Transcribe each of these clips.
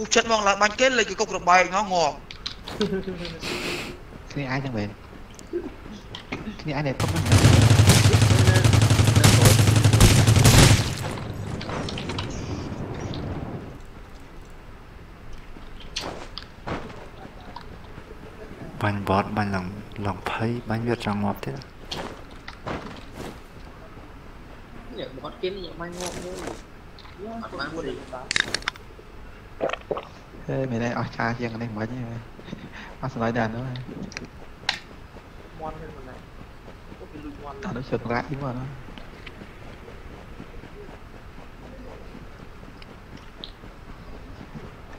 គូចិត្តមកឡើងបាញ់គេលេចកុករបែកងងងគ្នាអាចចឹងបែបគ្នាអាចតែធំហ្នឹងបាញ់បតបាញ់ឡងឡងភ័យបាញ់វាចង់ងាប់ទៀតអ្នកបតគេអ្នកបាញ់ងាប់មួយអត់បានមួយទេ អេមានអស្ចារ្យជាងនេះមិនវិញអត់ស្នើដល់នោះមន់មិនដែរពួកគេលួចមន់ដល់ជិតរ៉ាក់ហ្នឹងមកណា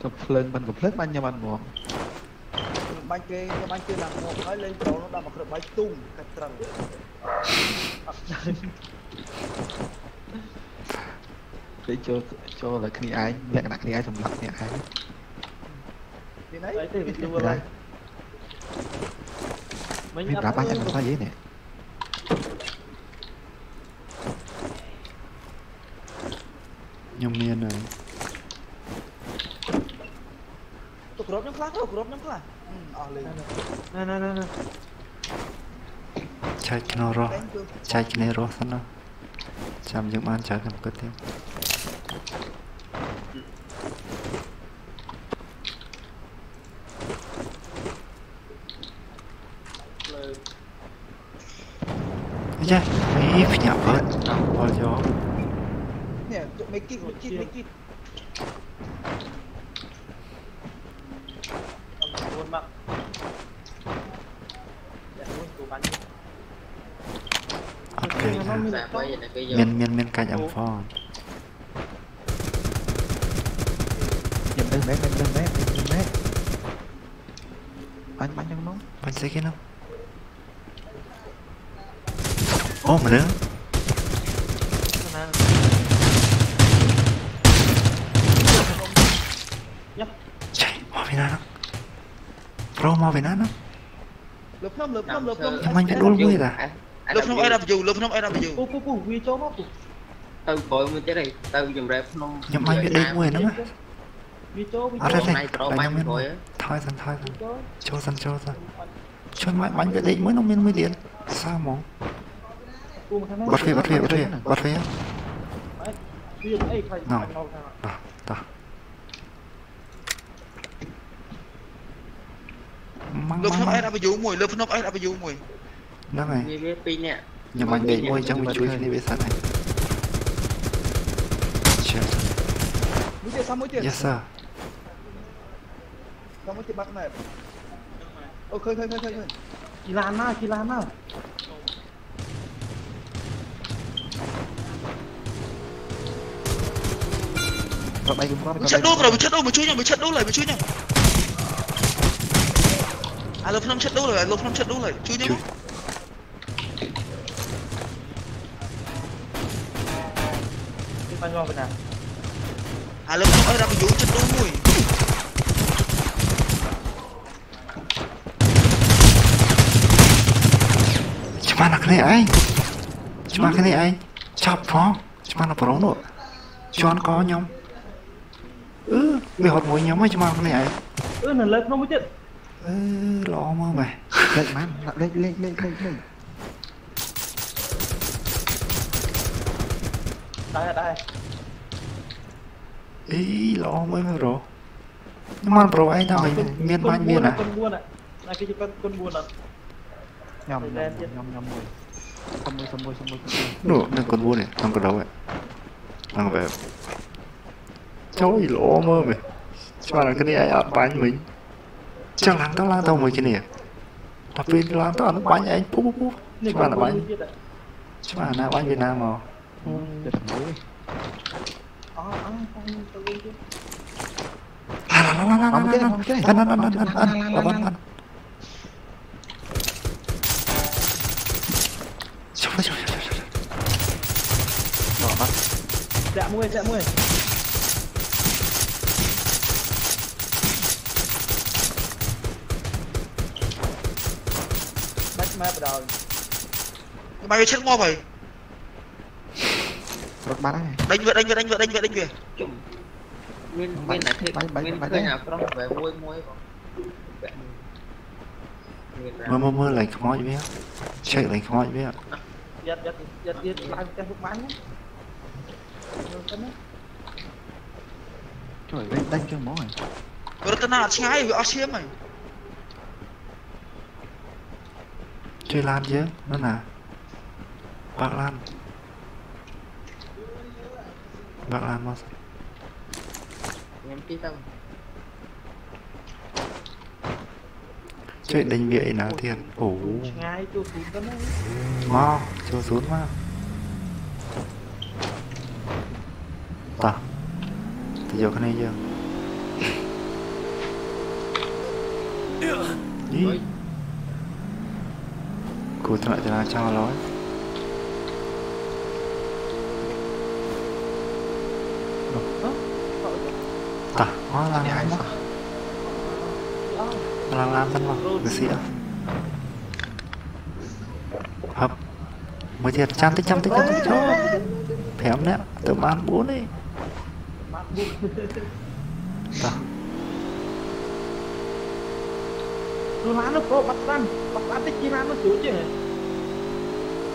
កំភ្លើងមិនកំភ្លើងបាញ់ខ្ញុំអត់មកបាញ់គេបាញ់គេដាក់មកហើយលេងប្រូនោះដាក់មកគ្រាប់បាញ់ទុំកាត់ត្រឹងអត់ដឹងគេចូលចូលតែគ្នាឯងលក្ខណៈគ្នាឯងសម្រាប់គ្នាឯង đấy đấy thì mình đua rồi mình đã ba trăm ta dễ nè nhông miên rồi tôi crop nhóm khác đâu crop nhóm khác ờ lên nè nè nè nè chạy kia nó rồi chạy kia nó rồi xong rồi chạm những bạn chạy làm cơ tiếp 啫，你邊有分？開咗。咩？未見未見未見。Mak. Okay. Miền miền miền cạnh ông phò. Nhìn bên mép bên bên mép bên mép. Bắn bắn trong nó. Bắn xe kia không? Oh, mana? Pro mau về nó à? nó. Lượp nó lượp nó lượp nó. Em anh đã đuôi người à? Lượp nó AW, lượp nó AW. Cú cú cú vi chó móc. Tao gọi mình cái đây, tao dùng rap nó. Em anh biết đi người nữa, mà. Vi chó. Này pro bánh rồi. Thôi dần thôi dần. Chó dần chó dần. Cho mày bánh cái đấy mới nó mới mới liền. Sao mà? bắt thuê bắt thuê bắt Batterie, bắt Batterie. Nào. Đó, đó. Lớp phút ai đã bị dụ mùi, lớp phút ai đã bị dụ mùi. Đó này. Nhưng mà để mùi trong cái chuối này bị sạt này. Chết. Yes sir. Sao mới chị bắt này? Ô khơi khơi khơi khơi. Chị làm nào, chị làm nào. còn bay đúng quá mình chặn đốt rồi? mình chết đốt mình chui nhau mình chết đốt lại mình chui nhau à lục năm chặn đốt rồi? Lục năm chết đốt rồi? Chui nhau ngon bên nào à lục năm ở đâu mình dụ chặn đốt mùi cuma nak này ai cuma cái này ai chọc phó. Cuma nó pro nữa cho ăn có nhau hot mũi nhóm aja mah nih ừ Eh, nang nó mới chết ừ lo mơ mày Lek man, lek lek lek lek lek. Đây đây. Ý lo mơ mà rồi. Nhưng mà pro ai thôi, miên ban miên à. Con buôn à. Là cái con con buôn à. Nhầm nhầm nhầm nhầm rồi. Xong rồi xong rồi xong rồi. Nổ, con buôn này, đang con đấu này. Đang về. Trời lỗ mơ mày. ចូលល្អមើលបែច្បាស់ណាស់គ្នាឯងអត់បាញ់វិញចង់ឡើងទៅឡើងទៅមួយគ្នាដល់ពេលឡើងទៅអត់បាញ់ឯងពុះពុះនេះច្បាស់ណាស់បាញ់ទៀតច្បាស់ណាស់បាញ់វៀតណាមមក chết mũi អស់អស់ទៅវិញទៀតឡាឡាឡាឡាឡាឡាឡាឡាឡាឡាឡាឡាឡាឡាឡាចូលចូលចូលចូល bỏ bắt ចាក់មួយចាក់មួយ mày chết mo mày. Bật bắn này. Đánh vượt đánh vượt đánh vượt đánh vượt đánh vượt nguyên nguyên là thêm nguyên khơi nào không về vui muối không mơ mơ mơ lành không nói biết. Chạy lành không nói biết. À, giật giật giật giật lại cái hút bắn trời đánh đánh cho mỏ này rồi tên nào chái vì xiêm mày. Chơi làm chứ nó là bạn làm bạn làm mà ném tí tâm. Chạy đánh vậy là tiền. Ủ ngon chưa xuống mà ta. Thì giờ cái này chưa? Đi. Cô thật là cho nói kah? Oh, langan mo. Langan mo. Kasi ah. Hấp. Mới thiệt trăm tích trăm tích trăm tích cho. Thèm đấy, tự ăn bốn đi. Tao. Langan nó pro bắt ban, bắt ban tới chi lá nó sửa chứ.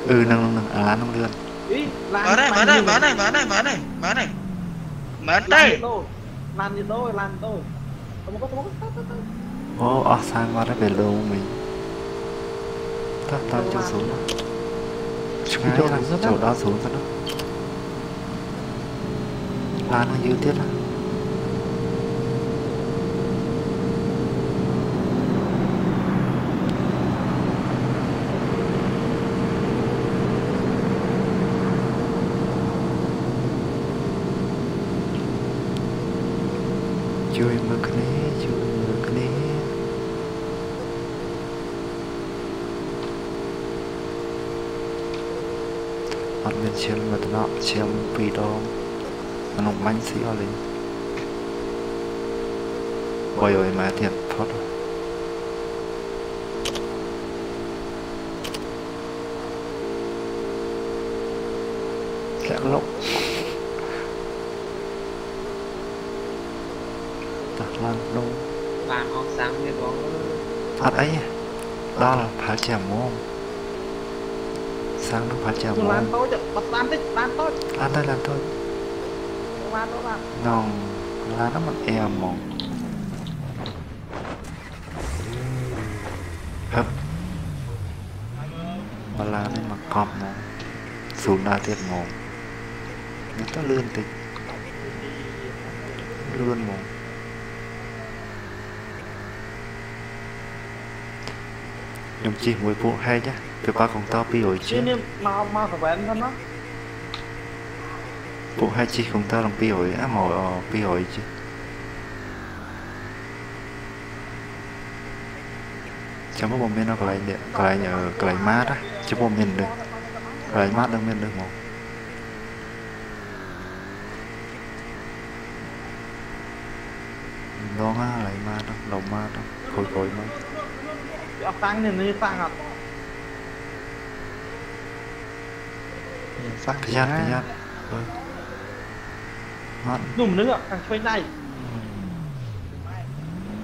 Ừ, nâng nâng à lan nâng lươn. Mở này, mở này, mở này, mở này, mở này. Mở này. Mở đây lan như tôi lan tôi. Ô ở à, sang mà đấy về lâu mình. Tắt ta cho xuống chúng tôi đang chỗ đó xuống rồi đó. Lan nó như thế nào? អត់មានឈាមមកតំណក់ឈាមពីរដងក្នុងបាញ់ស៊ីអស់លេងបើយកឯម៉ែទៀតផុតលាក់លុកតាក់ឡើងដង បានអស់សាំងទៀតបង អត់អីដល់ផាជាមុំសាំងនឹងផាជា ទូ មុំ ឡា mất hấp. Mà là nên mặc cọp nó. Xuống đa thiệt mồm nó ta lươn tịch lươn mồm nhầm chi mùi vụ hay chứ từ ba còn to bị ổi chứ vụ hai chi còn to làm bị ổi á mồi bị ổi chứ. ចាំមកមាននៅកន្លែងនេះកន្លែងអឺកន្លែងម៉ាតណាចាំមកមាននេះកន្លែងម៉ាតនឹងមាននេះហ្មងដងណាកន្លែងម៉ាតណាដុំម៉ាតណាខូចខូចមក អត់តាំងនេះនេះតាំងអត់ sang ប្រយ័ត្នប្រយ័ត្នអឺអត់ នោះមនុស្សខាងឆ្វេងដៃ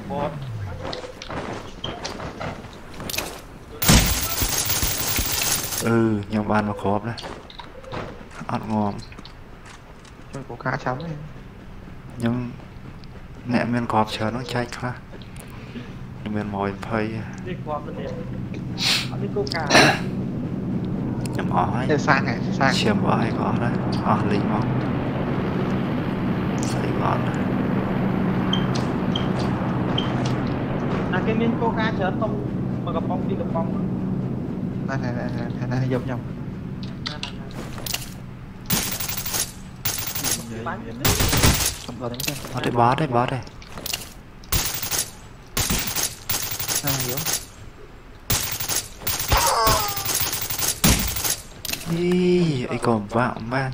បត អឺខ្ញុំបានមកគ្របណាអត់ងំ chơi của cá chấm ấy ខ្ញុំអ្នកមានគ្រាប់ច្រើនហ្នឹងចែកខ្លះខ្ញុំមាន120នេះគាត់ទៅនេះអត់នេះគោកាខ្ញុំអស់ហើយ Thế sang này sang ឈាមអស់ហើយក៏អស់ដែរអស់លីងមកស្អីក៏អត់ដែរណាគេមានគោកាច្រើនតុំមកកំប៉ុងពីកំប៉ុង này này này này này này dọc dọc ở đây bó đây bó đây. Này hiểu. Đi ấy còn vạo man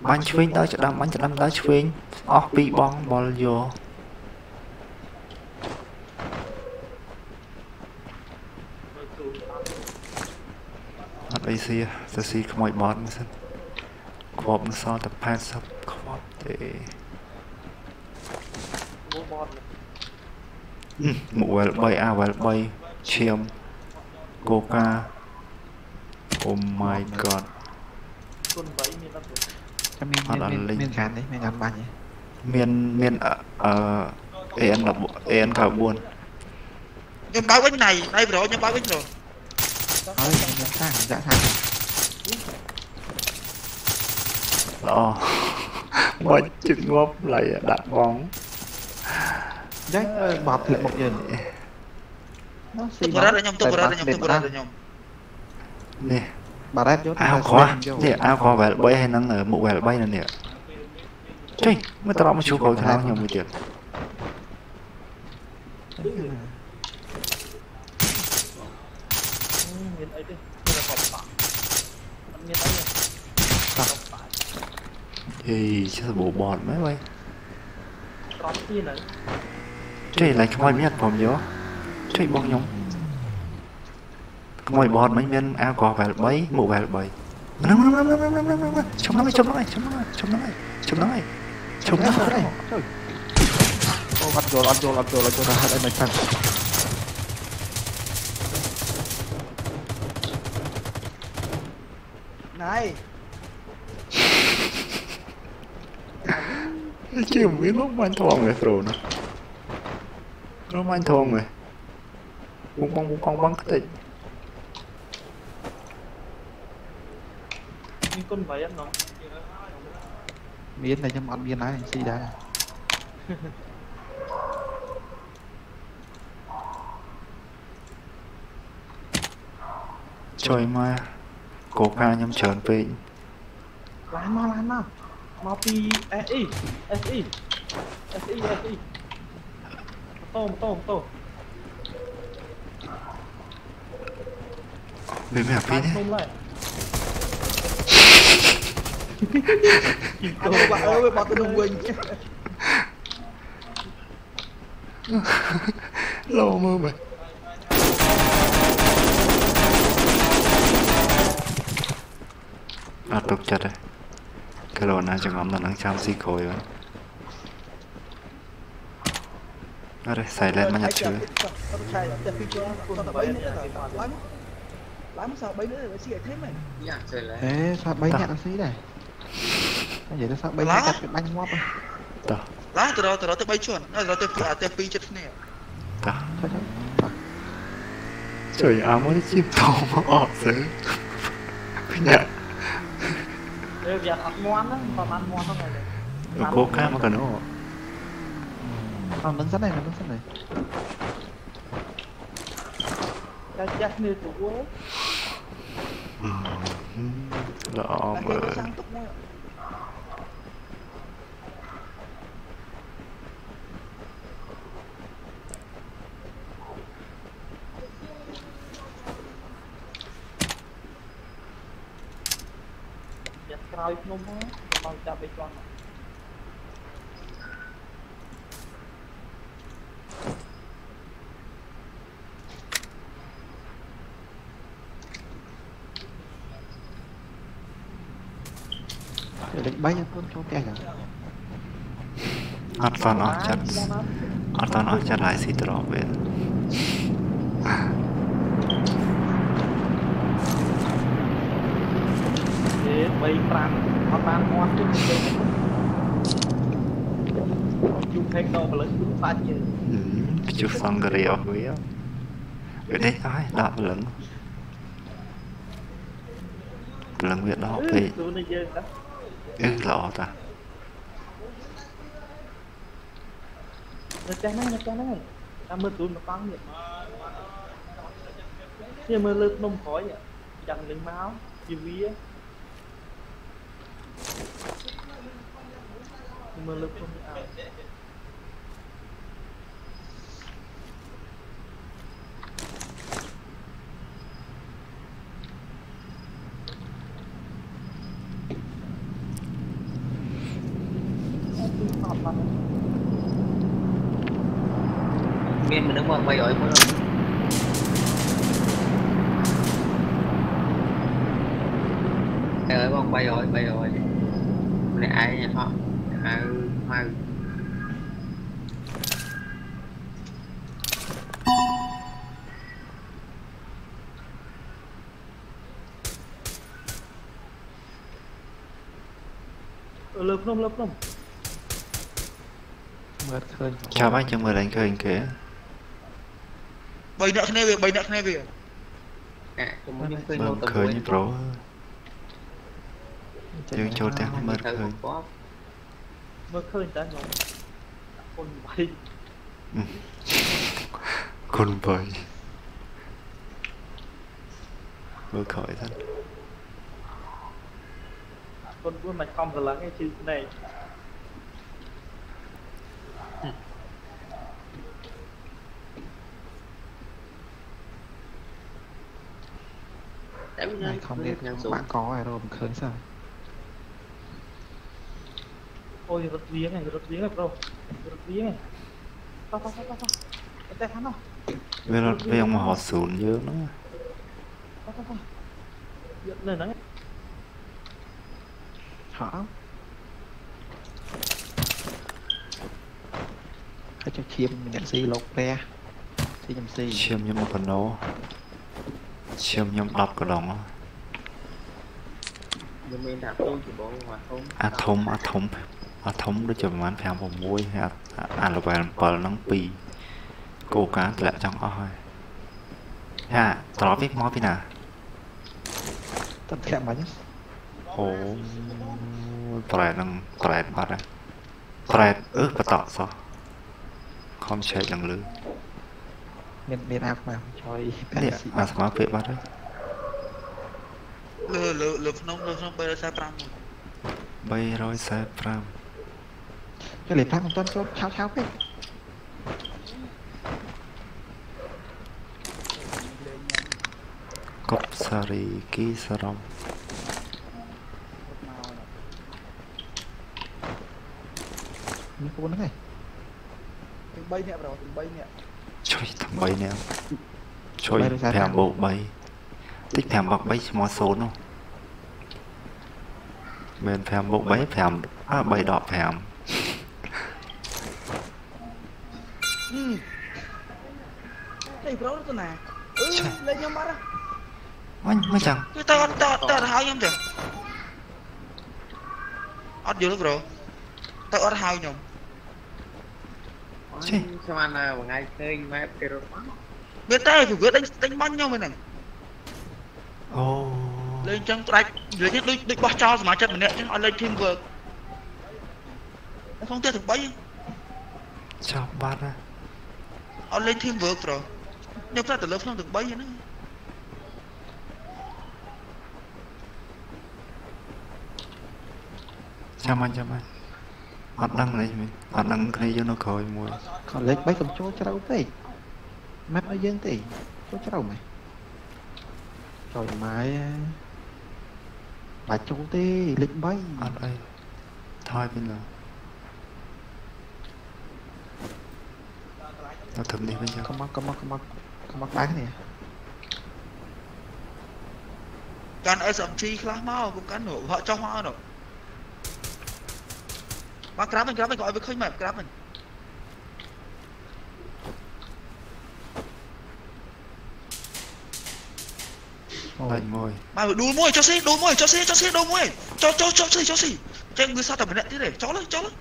bắn chuyên tới chỗ đâm bắn chỗ đâm tới chuyên off bị bong bol vô អត់អីស៊ីទៅស៊ីក្មួយបត់មិនសិនគ្រាប់នឹងសល់តែ80គ្រាប់ទេមួយបត់មួយវែល3អាវែល3ឈាមកូកាអូ my god គុណ8មានអត់ទេមានមានមានកាននេះមានកានបាញ់មានមានអឺ AN 10 AN 94ខ្ញុំបើកវិញណៃណៃប្រយោខ្ញុំបើកវិញប្រយោ Thôi, ta cảm giác thằng Đó. Mới chừng ngốp lại đạn bóng. Jack bạp thịt một giờ nữa. Tung của ra rồi nhông, tung của ra bay nhông, tung của ra rồi nhông Nè chui mới tao đó một chú បារ៉េតយកអាវខោនេះអាវខោវ៉ែល3ហើយនឹងមុខវ៉ែល3នៅនេះចេះមើលត្រង់មកជួបក្រោយខ្លាំងខ្ញុំមួយទៀត itu udah kompak menit aja thì chắc bộ bọt mấy bay Trời lại cái môi miết phòng gió Trời bọc nhóm Cái môi mấy miên ao cò vào bấy mụ vào bấy Nằm nằm nằm nằm nằm nằm nằm nằm Chống nó lại chống nó lại chống nó lại chống nó lại chống nó lại. Chống nó lại. Ô này. Chứ không biết lúc mà anh thua người rồi nè? Lúc mà anh thua người Bung bung bung bung băng cái gì? Con vậy anh nó. Miên này cho mà ăn miên này, xì đá Trời mai កោការខ្ញុំច្រើនពេកឡើងមកឡើងមកមកពី SE SE SE SE តោតោតោវាមានអាពីនេះអត់បាក់អើវាបាត់ទៅនឹងវិញលោមើលមើល អត់ទុកចិត្តទេកលណាចងំដល់នឹងចាំស៊ីក្រួយវិញអរេ silent មិនអត់ជឿឡើងមកសា3នាក់ស៊ីឲ្យឃើញមែនញ៉ាក់ silent អេសា3នាក់អត់ស៊ីដែរនិយាយទៅសា3នាក់កាត់គេបាញ់ងាប់តោះឡើងទៅរទៅរទៅ3ជាន់ទៅរទៅទៅ2ចិត្តគ្នាតោះជួយអាមកជីបតមកអត់ទៅញ៉ាក់ វាវាអត់មន់ហ្នឹងប្រហែលមន់ហ្នឹងហើយ cố cá mà cần nó អត់មិនសិនទេមិនសិនទេតែចាស់គ្នាទៅវល់ đó តែគេ mà សាំងទុកមួយ ក្រោយភ្នំហ្នឹងបើចាប់ឲ្យជាន់លេខ3យើងខ្លួនចូលផ្ទះចឹងអត់តន់អស់ចិត្តអត់តន់អស់ចិត្តហើយស៊ីត្រង់វិញ 3 5អត់បានងាត់ទេគេយូរពេកដល់បើលើសាច់យើងជួសង្ករីអស់វាវានេះហើយដាក់ព្រលឹងព្រលឹងវាដកពេកអឺល្អតានៅចេះហ្នឹងនៅចេះហ្នឹងតាមមើលទូនមកកង់នេះនេះមើលលើភ្នំក្រោយយ៉ាងនឹងមកជីវា mà lực không được Miên mình đứng bằng bay rồi, mới bay rồi, bay rồi. Này ai nha họ. កៅម៉ៅលើភ្នំលើភ្នំមើលឃើញចាប់ហើយចាំមើលឡើងឃើញគេ3នាក់គ្នាវា3នាក់គ្នាវាអាខ្ញុំមិនឃើញមកទៅមួយឃើញប្រូយើងចូលតែមើលឃើញ មើលឃើញតែខ្ញុំគុណបៃ គុណបើមើលក្រោយសិន គុណ4មិនខំស្រឡឹងឯងជឿស្នេហ៍ តែវា មិនខំទៀត ញ៉ាំ ខ្ញុំ សូ បាក់កហើយរកមិនឃើញសោះ អូយរត់វៀងឯងរត់វៀងឯងប្រូរត់វៀងឯងតោះតោះតោះតោះតែខាងនោះវារត់វាមកហត់ស៊ូនយើងហ្នឹងតោះតោះតោះយកនៅហ្នឹងហោហើយចុះឈាមម្នាក់ស៊ីលោកព្រះស៊ីខ្ញុំស៊ីឈាមខ្ញុំបណ្ណោឈាមខ្ញុំ10កដងហ៎ខ្ញុំមានថាទូច្បងមកធំអាធំអាធំ អាធំដូចជាប្រហែល5 6ហើយអាអាលេវែល7ហ្នឹង2គោលការណ៍ធ្លាក់ចង់អស់ហើយហាត្រឡប់វិញមកពីណាតើធ្លាក់បាញ់អូប្រែតហ្នឹងប្រែតបាត់ហើយប្រែតអឺបតក់សោះខំឆែកឡើងលើមានមានអាខ្មៅជួយនេះអាស្មាពេលបាត់ហើយលើលើលើភ្នំលើភ្នំ345 345 cái liệp thắng không toán số sáu sáu cái cốc sari ki sarong Ini kau benar kan? Tingbai ni berapa? Tingbai ni. Coy, tingbai ni. Coy, thèm bộ bay. Tích thèm bọc bay mò số nó. Mình thèm bộ bay thèm à bay đỏ thèm. 5នេះប្រូទៅណាអឺលេងខ្ញុំបាត់ហ៎វិញមិនចឹងគឺតើអត់តើតើហៅខ្ញុំចឹងអត់យល់ប្រូតើអត់ហៅខ្ញុំខ្ញុំអានមួយថ្ងៃឃើញម៉ែគេរត់មកមានតែគឺវាដេញដេញបាញ់ខ្ញុំហ្នឹងអូលេងចឹងផ្ដាច់លេងនេះដូចដូចបោះចោលសមាជិកម្នាក់ចឹងឲ្យលេង team work ក្នុងទៀតទាំង3ចាប់បាត់ហើយឲ្យលេង team work ប្រូ ខ្ញុំប្រាប់ទៅលើក្នុងទាំង3ហ្នឹងចាំមិនចាំមិនអត់ដឹងនេះមែនអត់ដឹងគ្នាយើងនៅក្រោយមួយខលេខ3កុំចូលជ្រៅពេកម៉ាប់ឲ្យយើងទេចូលជ្រៅមែនចូលម៉ាយបាច់ចូលទេលេខ3អត់អីថយវិញឡើយទៅធ្វើនេះវិញចឹងកុំមកកុំមកកុំមកកុំ មកបែរគ្នា កាន់ SMG ខ្លះមកគុំកាន់ហក់ចុះមកនោះមកក្រាបវិញក្រាបវិញក៏ឲ្យវាឃើញមកក្រាបវិញ បាច់មួយ មកដួលមួយចុះស៊ីដួលមួយចុះស៊ីចុះស៊ីដួលមួយចុះចុះចុះស៊ីចុះស៊ីចឹងវាសតតែម្នាក់ទៀតទេចុះលើចុះលើ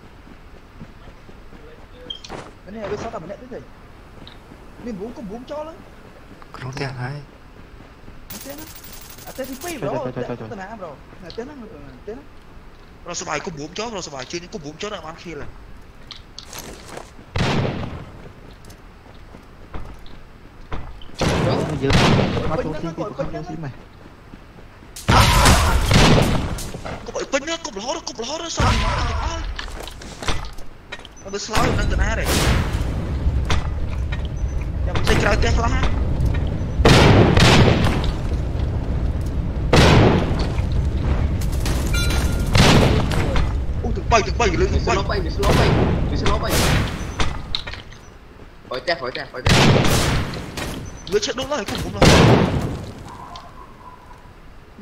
នេះវាសតតែម្នាក់ទៀតទេ Nimbuko buongiorno. Krotea hai. Atena. Atena đi phi rồi. Atena bro. Atena Atena. Rồi sao bài có bốn chó rồi sao bài chơi có bốn chó đang ăn kia là. Giờ bắt tôi xin tôi không mày. Có bị pin đó, có bị đó, có bị đó sao? Nó bị slow đang từ nãy đây. មចុះដល់បានខៀលហើយ យើងមកចូលស៊ីពីខំចូលស៊ីម៉េះ គុំឲ្យពេញណាគុំរហូតគុំរហូតសោះមកទាំងអស់អត់ស្លោនឹងទៅណាទេចាំទៅក្រៅផ្ទះខ្លះណាអូទាំង3ទាំង3លើ វា ទាំង ស្លូ 3 បអីវាស្លូបអីវាស្លូបអីហួយតែហួយតែហួយតែ លើឆេះដុំឡើយគុំគុំឡើយ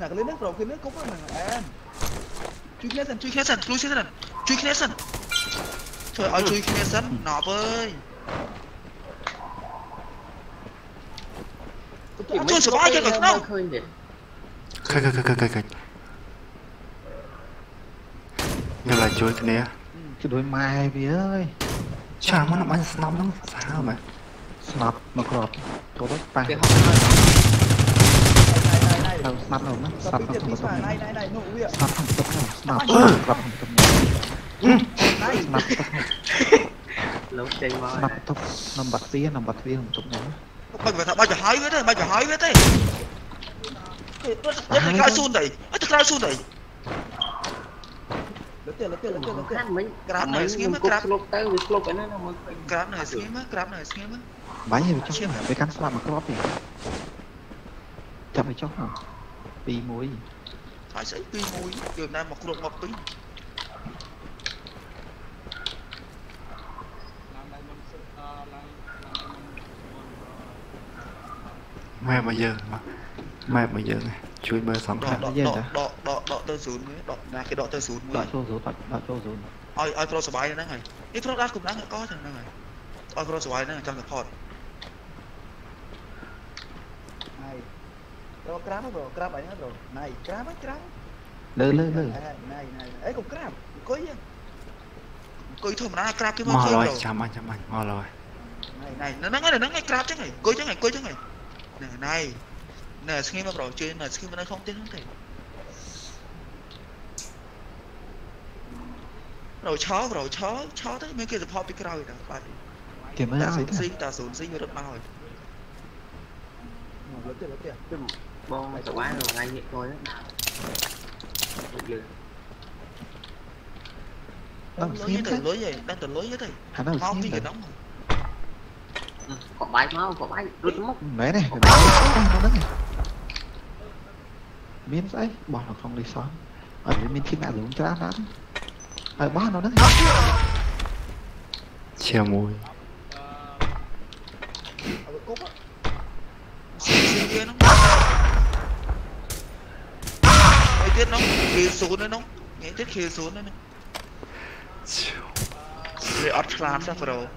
ណាកលេនឹងប្រូគេនឹងគុំហ្នឹងអែនជួយគ្នាសិន ជួយគ្នាសិ Tôi survive được không? Kai kai kai kai kai kai. Ngược lại chuối thế này. Chứ đối mai vì ơi. Chả muốn làm ăn snob lắm, sao mà. Snob mà crop. Chỗ đó bang. Snob snob rồi nó, snob nó không có tông. Snob không có tông, snob không có tông. Snob. Lâu chơi mà. Snob tông, nằm bật tia, nằm bật tia không tông nhỉ? មិនបើថាបាច់ទៅហើយវាទេបាច់ទៅហើយវាទេទៅក្រៅស៊ូនទៅអត់ទៅក្រៅស៊ូនទៅលើកទៅលើកទៅលើកទៅខាងមិញក្រាបនៅស្ងៀមក្រាបស្លុបទៅវាស្លុបឯណាមើលក្រាបនៅស្ងៀមក្រាបនៅស្ងៀមបាញ់វាចុះវាកាន់ស្លាប់មកគ្រាប់ទៀតចាប់វាចុះ2 1ហើយស្អី2 1យើងណែមកគ្រាប់មកពេញ ម៉ែរបស់យើងម៉ែរបស់យើងជួយមើលសំខាន់យើងតាដកដកដកទៅ0មួយដកណាគេដកទៅ0មួយដកចូល0ដកដកចូល0ឲ្យឲ្យប្រូសុវ័យហ្នឹងហើយនេះប្រូដាស់កម្លាំងកកចឹងហ្នឹងហើយឲ្យប្រូសុវ័យហ្នឹងចង់ support ហើយប្រូក្រាមប្រូក្រាមអីណាប្រូណៃក្រាមក្រាមលើលើលើណៃណៃអីកុំក្រាមអង្គុយអង្គុយធម្មតាក្រាបគេមកជួយប្រូចាំអញចាំអញមកឡើយណៃណៃហ្នឹងហើយហ្នឹងហើយក្រាបចឹងហើយអង្គុយចឹងហើយអង្គុយចឹងហើយ nè này. Nè khi mà bỏ chơi nè khi mà nó không tiến không thể. Rồi chó rồi chó chó tới mấy cái là pop bị cái rồi đó bạn kiểm tra rồi sinh ta sốn sinh được bao rồi lớn tiền lớn tiền tiền bom mày tẩu ai rồi ngay hiện coi lối vậy, đang từ lối vậy đây. Hắn đang xin đấy. Không đóng. Ừ, có bay mà có bay rút mốc. Đấy này đấy nó đấy này. Miếng đấy bỏ nó không đi xóm. Ở miếng thiên hạ dùng cho ác lắm. Ở bỏ nó đấy. Che môi tiết nó khía xuống đấy nó nhảy tiết khía xuống đấy nó rồi ớt class ra rồi